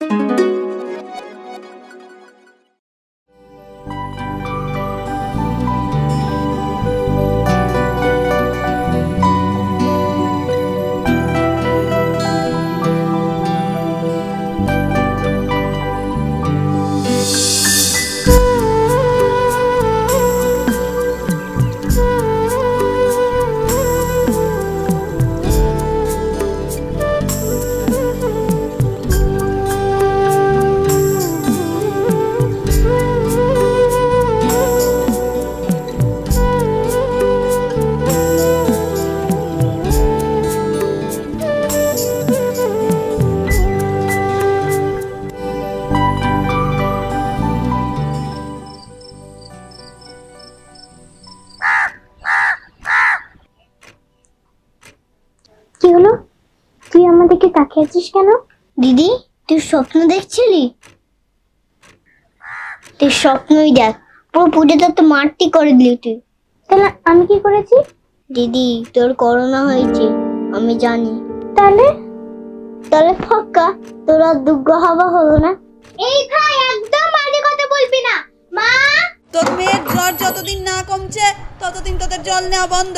কি আছিস কেন? দিদি তুই স্বপ্ন দেখছিলি? তুই স্বপ্নই দেখ পুরো পুজোটা তো মারটি করে দিলি তুই। তাহলে আমি কি করেছি? দিদি তোর করোনা হয়েছে আমি জানি। তাহলে? তাহলে ফাক্কা তোর আর দুর্গা হওয়া হলো না। এই ভাই একদম বাজে কথা বলবি না। মা? তোর মেয়ের জ্বর যতদিন না কমছে ততদিন তোদের জল নেওয়া বন্ধ।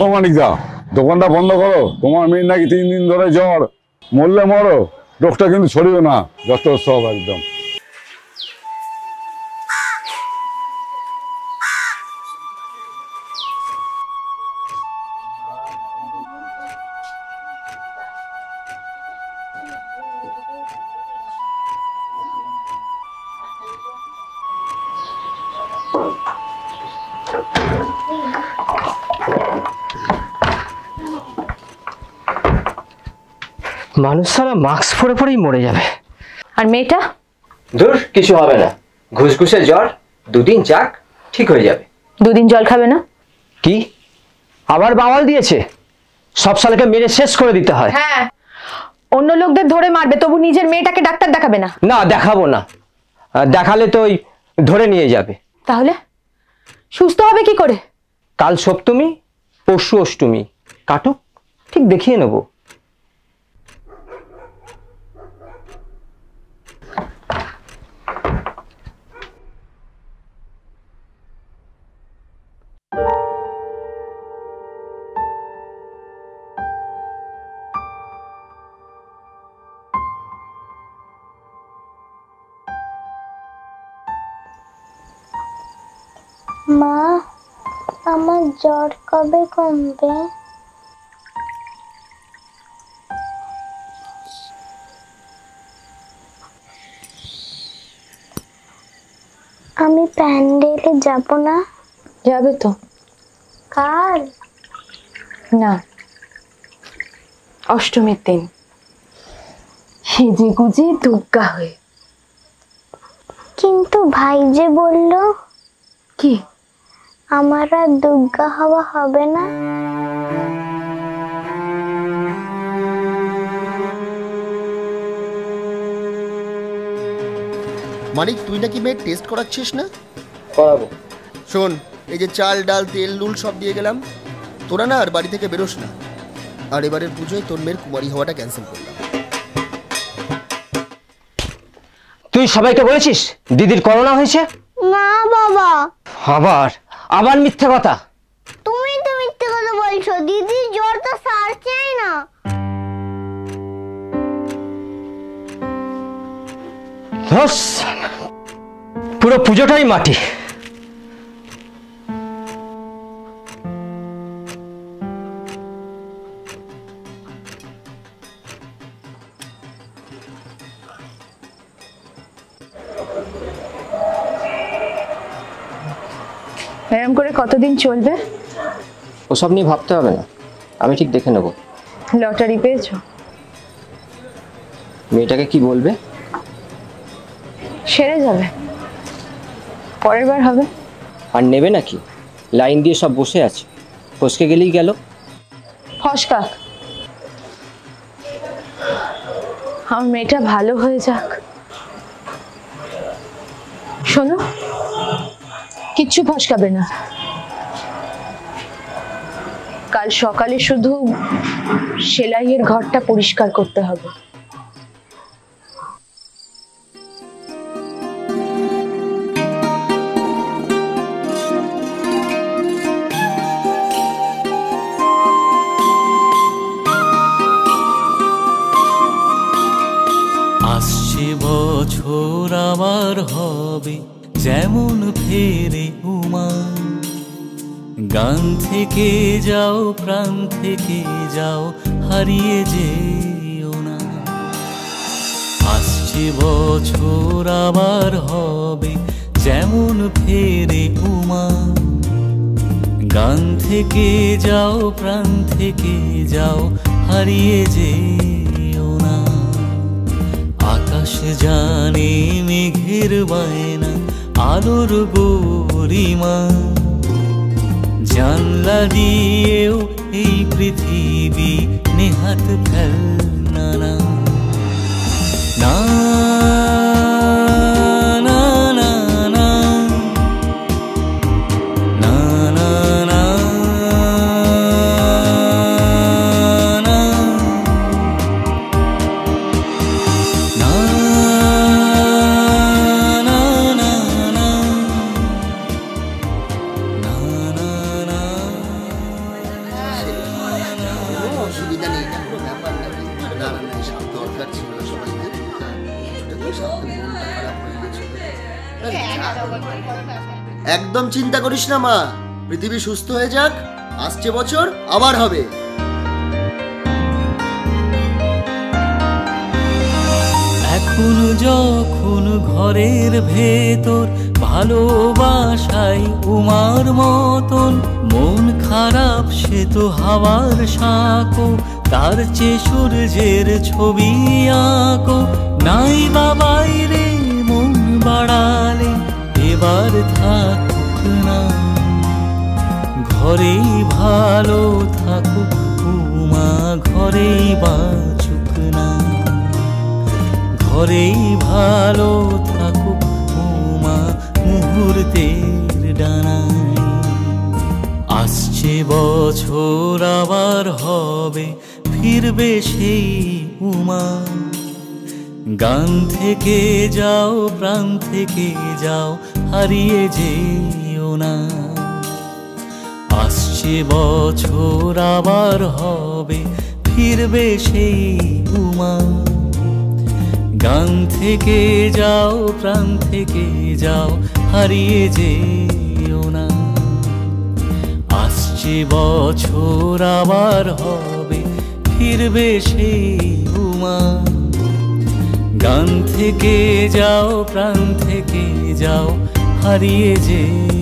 ও মানিকদা দোকানটা বন্ধ করো। তোমার মেয়ের নাকি তিন দিন ধরে জ্বর। মরলে মরো। রোগটা কিন্তু ছড়িও না। যত সব একদম। মানুষ সারা মাস্ক পরে পরেই মরে যাবে। আর মেয়েটা? দূর কিছু হবে না। ঘুসঘুসে জ্বর দুদিন যাক ঠিক হয়ে যাবে। দুদিন জল খাবে না? কি? আবার বাওয়াল দিয়েছে? সব সালকে মেরে শেষ করে দিতে হয়। হ্যাঁ। অন্য লোকদের ধরে মারবে তবু নিজের মেয়েটাকে ডাক্তার দেখাবে না। না দেখাবো না। দেখালে তো ওই ধরে নিয়ে যাবে। তাহলে? সুস্থ হবে কি করে? কাল সপ্তমী পরশু অষ্টমী। কাটুক ঠিক দেখিয়ে নেব। মা আমার জ্বর কবে কমবে? আমি প্যান্ডেলে যাব না। যাবে তো। কাল? না। অষ্টমীর দিন। হেজে গুজে দুর্গা হয়ে। কিন্তু ভাই যে বলল কি? আমার আর দুর্গা হওয়া হবে না? মানিক তুই নাকি মেয়ের টেস্ট করাচ্ছিস না? করাবো। শোন এই যে চাল ডাল তেল নুল সব দিয়ে গেলাম। তোরা না আর বাড়ি থেকে বেরোস না। আর এবারের পুজোয় তোর মেয়ের কুমারী হওয়াটা ক্যান্সেল করলাম। তুই সবাইকে বলেছিস? দিদির করোনা হয়েছে? না বাবা। আবার? আবার মিথ্যে কথা? তুমি তো মিথ্যে কথা বলছো দিদি জ্বর তো সারছেই না। ধস! পুরো পুজোটাই মাটি। করে কতদিন চলবে? ওসব নিয়ে ভাবতে হবে না। আমি ঠিক দেখে নেব। লটারি পেয়েছ? মেয়েটাকে কি বলবে? সেরে যাবে। পরের বার হবে। আর নেবে নাকি? লাইন দিয়ে সব বসে আছে। ফসকে গেলেই গেল। ফসকাক আমার মেয়েটা ভালো হয়ে যাক। শোনো কিচ্ছু ফসকাবে না। কাল সকালে শুধু সেলাইয়ের ঘরটা পরিষ্কার করতে হবে। আসছে বছর আবার হবে, যেমন ফেরে উমা। গান থেকে যাও, প্রাণ থেকে যাও, হারিয়ে যেও না। আসছে বছর আবার হবে, যেমন ফেরে উমা। গান থেকে যাও, প্রাণ থেকে যাও, হারিয়ে যেও না। আকাশ জানে মেঘের বায়না, আলোর গরিমা। জানলা দিয়েও এই পৃথিবী নেহাত ফেলনা না না না অসুবিধা নেই এটা কোনো ব্যাপার না না না না এসব দরকার ছিল না সবাইকে একদম চিন্তা করিস না মা। পৃথিবী সুস্থ হয়ে যাক আসছে বছর আবার হবে। এখন যখন ঘরের ভেতর, ভালোবাসাই উমার মতন। মন খারাপ, সে তো হাওয়ার সাঁকো, তার চেয়ে সূর্যের ছবি আঁকো। নাই বাবাই রে মন বাড়ালে, এবার থাকুক না। ঘরেই ভালো থাকুক, উমা ঘরেই না ঘরেই ভালো থাকুক উমা মুহূর্তের ডানায়। আসছে বছর আবার হবে, ফিরবে সেই উমা। গান থেকে যাও, প্রাণ থেকে যাও, হারিয়ে যেও না। আসছে বছর আবার হবে, ফিরবে সেই উমা। গান থেকে যাও, প্রাণ থেকে যাও, হারিয়ে যেও না। আসছে বছর, আবার হবে, ফিরবে সেই উমা। গান থেকে যাও, প্রাণ থেকে যাও, হারিয়ে যেও